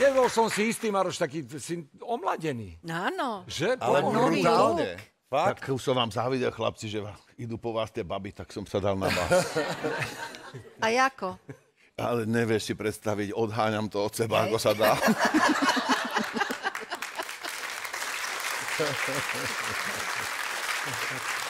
Nebol som si istý, Maroš, taký si omladený. Áno. Že? Ale Bolo. nový brutálne. Fakt? Tak už som vám závidel, chlapci, že vám idú po vás tie baby, tak som sa dal na vás. A ako? Ale nevieš si predstaviť, odháňam to od seba, ako sa dá.